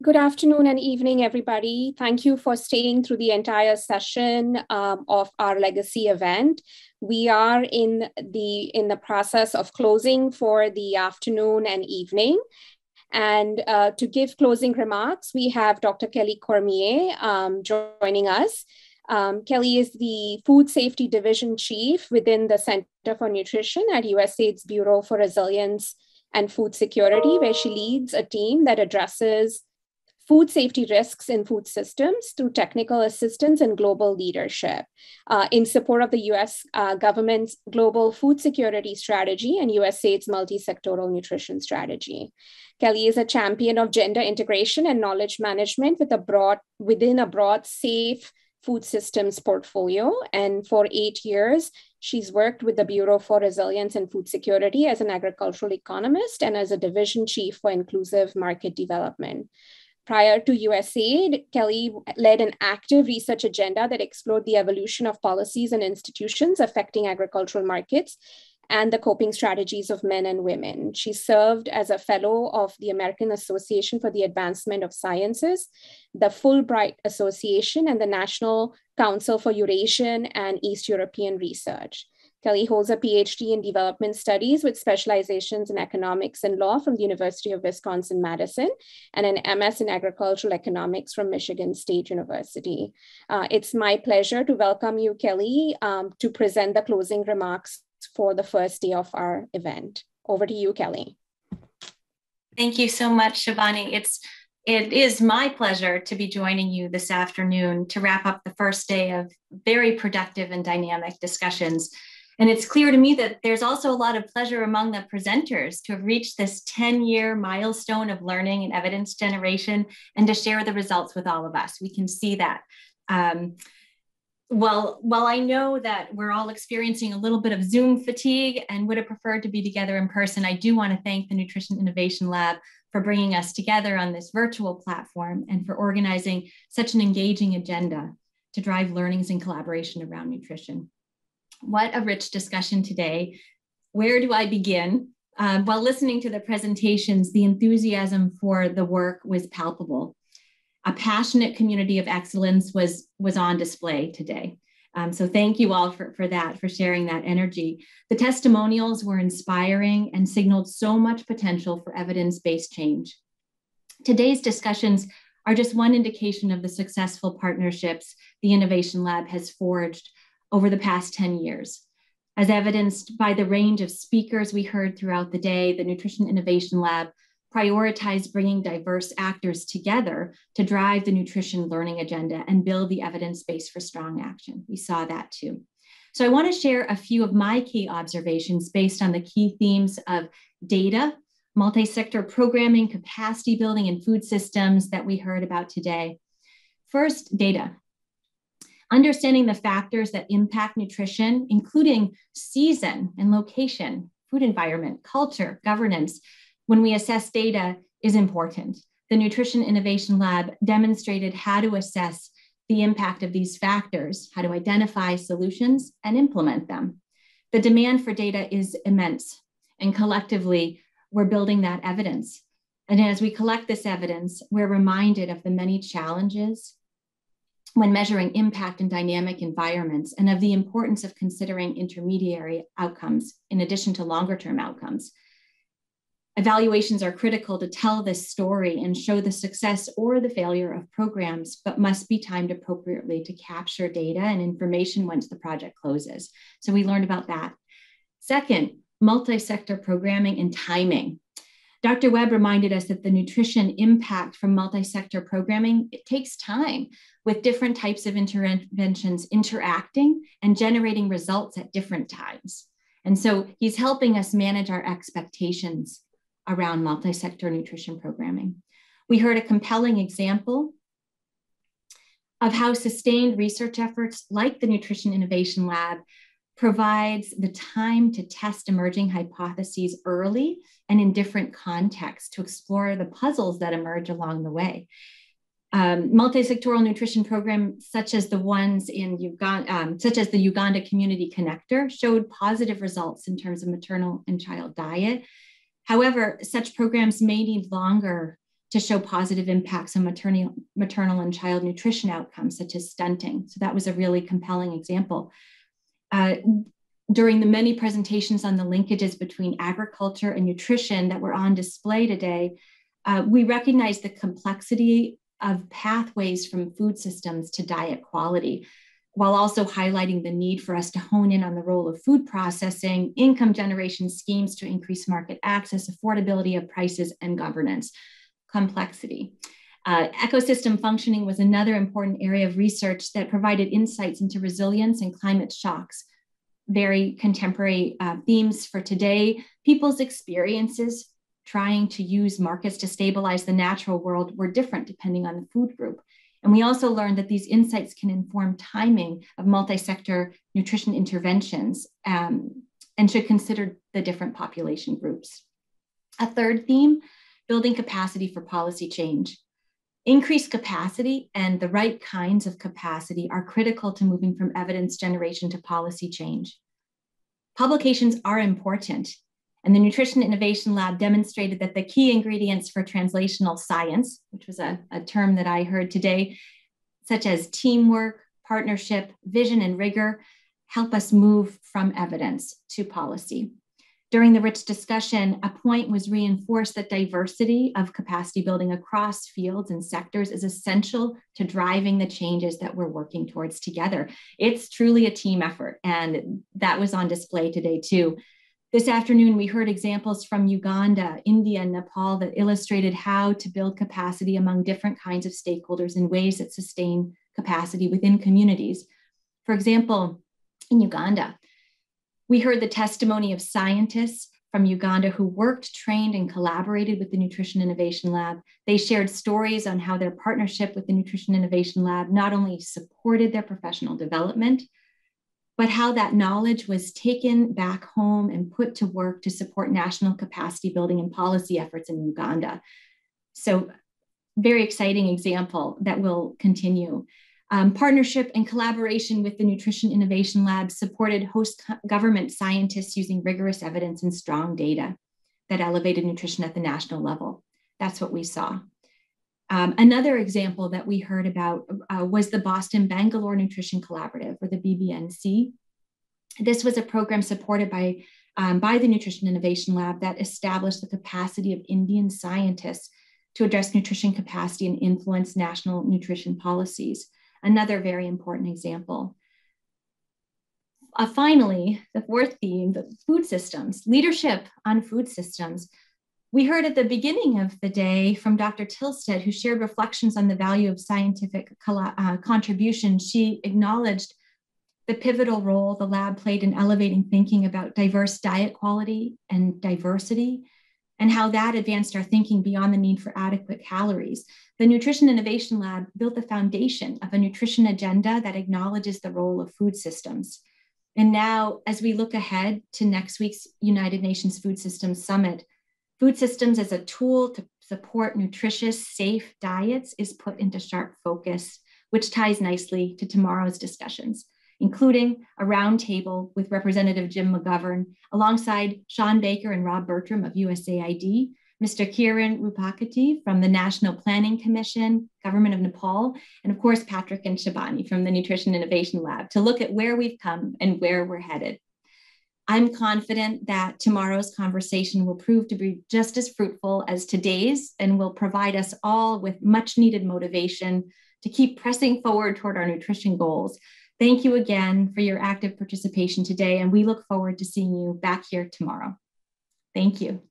Good afternoon and evening, everybody. Thank you for staying through the entire session um, of our legacy event. We are in the in the process of closing for the afternoon and evening. And uh, to give closing remarks, we have Dr. Kelley Cormier um, joining us. Um, Kelley is the Food Safety Division Chief within the Center for Nutrition at USAID's Bureau for Resilience and Food Security, where she leads a team that addresses food safety risks in food systems through technical assistance and global leadership uh, in support of the US uh, government's global food security strategy and USAID's multi-sectoral nutrition strategy. Kelley is a champion of gender integration and knowledge management with a broad, within a broad, safe food systems portfolio. And for eight years, she's worked with the Bureau for Resilience and Food Security as an agricultural economist and as a division chief for inclusive market development. Prior to USAID, Kelley led an active research agenda that explored the evolution of policies and institutions affecting agricultural markets and the coping strategies of men and women. She served as a fellow of the American Association for the Advancement of Sciences, the Fulbright Association, and the National Council for Eurasian and East European Research. Kelley holds a PhD in development studies with specializations in economics and law from the University of Wisconsin Madison and an MS in agricultural economics from Michigan State University. Uh, it's my pleasure to welcome you, Kelley, um, to present the closing remarks for the first day of our event. Over to you, Kelley. Thank you so much, Shibani. It's it is my pleasure to be joining you this afternoon to wrap up the first day of very productive and dynamic discussions and it's clear to me that there's also a lot of pleasure among the presenters to have reached this 10 year milestone of learning and evidence generation and to share the results with all of us. We can see that. Um, well, while I know that we're all experiencing a little bit of Zoom fatigue and would have preferred to be together in person, I do want to thank the Nutrition Innovation Lab for bringing us together on this virtual platform and for organizing such an engaging agenda to drive learnings and collaboration around nutrition. What a rich discussion today. Where do I begin? Um, while listening to the presentations, the enthusiasm for the work was palpable. A passionate community of excellence was, was on display today. Um, so thank you all for, for that, for sharing that energy. The testimonials were inspiring and signaled so much potential for evidence-based change. Today's discussions are just one indication of the successful partnerships the Innovation Lab has forged over the past 10 years. As evidenced by the range of speakers we heard throughout the day, the Nutrition Innovation Lab prioritized bringing diverse actors together to drive the nutrition learning agenda and build the evidence base for strong action. We saw that too. So I want to share a few of my key observations based on the key themes of data, multi-sector programming, capacity building, and food systems that we heard about today. First, data understanding the factors that impact nutrition, including season and location, food environment, culture, governance, when we assess data is important. The Nutrition Innovation Lab demonstrated how to assess the impact of these factors, how to identify solutions and implement them. The demand for data is immense, and collectively, we're building that evidence. And as we collect this evidence, we're reminded of the many challenges when measuring impact in dynamic environments and of the importance of considering intermediary outcomes in addition to longer term outcomes. Evaluations are critical to tell this story and show the success or the failure of programs, but must be timed appropriately to capture data and information once the project closes. So we learned about that. Second, multi-sector programming and timing. Dr. Webb reminded us that the nutrition impact from multi-sector programming, it takes time with different types of interventions interacting and generating results at different times. And so he's helping us manage our expectations around multi-sector nutrition programming. We heard a compelling example of how sustained research efforts like the Nutrition Innovation Lab provides the time to test emerging hypotheses early and in different contexts to explore the puzzles that emerge along the way. Um, multi-sectoral nutrition programs such as the ones in Uganda, um, such as the Uganda Community Connector showed positive results in terms of maternal and child diet. However, such programs may need longer to show positive impacts on maternal, maternal and child nutrition outcomes, such as stunting. So that was a really compelling example. Uh, during the many presentations on the linkages between agriculture and nutrition that were on display today, uh, we recognize the complexity of pathways from food systems to diet quality, while also highlighting the need for us to hone in on the role of food processing, income generation schemes to increase market access, affordability of prices, and governance complexity. Uh, ecosystem functioning was another important area of research that provided insights into resilience and climate shocks. Very contemporary uh, themes for today. People's experiences trying to use markets to stabilize the natural world were different depending on the food group. And we also learned that these insights can inform timing of multi sector nutrition interventions um, and should consider the different population groups. A third theme building capacity for policy change. Increased capacity and the right kinds of capacity are critical to moving from evidence generation to policy change. Publications are important, and the Nutrition Innovation Lab demonstrated that the key ingredients for translational science, which was a, a term that I heard today, such as teamwork, partnership, vision, and rigor, help us move from evidence to policy. During the rich discussion, a point was reinforced that diversity of capacity building across fields and sectors is essential to driving the changes that we're working towards together. It's truly a team effort, and that was on display today too. This afternoon, we heard examples from Uganda, India, and Nepal that illustrated how to build capacity among different kinds of stakeholders in ways that sustain capacity within communities. For example, in Uganda, we heard the testimony of scientists from Uganda who worked, trained, and collaborated with the Nutrition Innovation Lab. They shared stories on how their partnership with the Nutrition Innovation Lab not only supported their professional development, but how that knowledge was taken back home and put to work to support national capacity building and policy efforts in Uganda. So, very exciting example that will continue. Um, partnership and collaboration with the Nutrition Innovation Lab supported host government scientists using rigorous evidence and strong data that elevated nutrition at the national level. That's what we saw. Um, another example that we heard about uh, was the Boston Bangalore Nutrition Collaborative, or the BBNC. This was a program supported by, um, by the Nutrition Innovation Lab that established the capacity of Indian scientists to address nutrition capacity and influence national nutrition policies another very important example. Uh, finally, the fourth theme, the food systems, leadership on food systems. We heard at the beginning of the day from Dr. Tillstead, who shared reflections on the value of scientific uh, contribution. She acknowledged the pivotal role the lab played in elevating thinking about diverse diet quality and diversity and how that advanced our thinking beyond the need for adequate calories. The Nutrition Innovation Lab built the foundation of a nutrition agenda that acknowledges the role of food systems. And now, as we look ahead to next week's United Nations Food Systems Summit, food systems as a tool to support nutritious, safe diets is put into sharp focus, which ties nicely to tomorrow's discussions including a roundtable with Representative Jim McGovern, alongside Sean Baker and Rob Bertram of USAID, Mr. Kiran Rupakhetee from the National Planning Commission, Government of Nepal, and of course, Patrick and Shibani from the Nutrition Innovation Lab to look at where we've come and where we're headed. I'm confident that tomorrow's conversation will prove to be just as fruitful as today's and will provide us all with much needed motivation to keep pressing forward toward our nutrition goals Thank you again for your active participation today, and we look forward to seeing you back here tomorrow. Thank you.